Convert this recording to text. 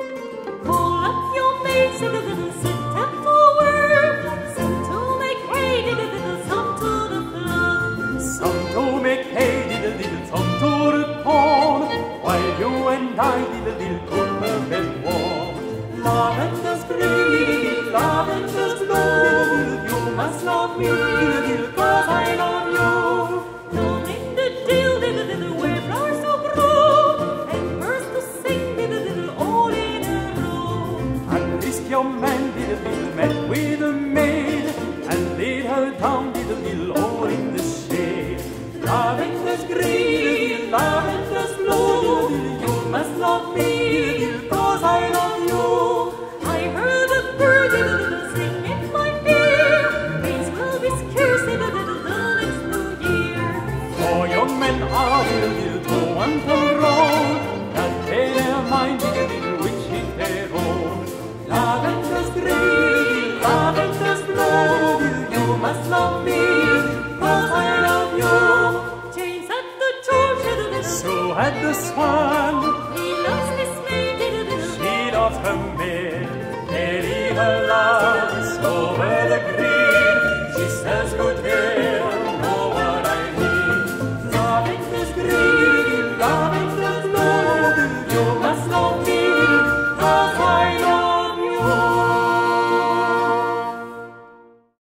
Lavender's green, lavender's blue. You and I did a little corner walk. Love and just greedy, love and just know. You must love me, diddle Risk your man, diddle diddle, met with a maid, and laid her down, diddle diddle, all in the shade. Lavender's green, lavender's blue. You must love me, cause I love you. I heard a bird diddle diddle sing in my ear. Things will be scarce diddle diddle the next new year. For young men are diddle diddle one to wrong, that pay their mind, So had the swan. He loves Miss She loves her maid. They leave her lance over the green. She says good day. Know what I mean. Love it is green. Love